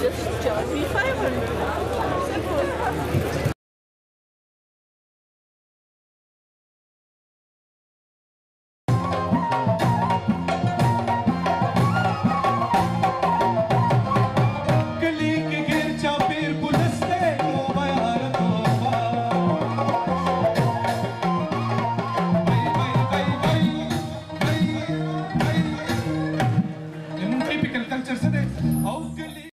just charge me 500. Simple.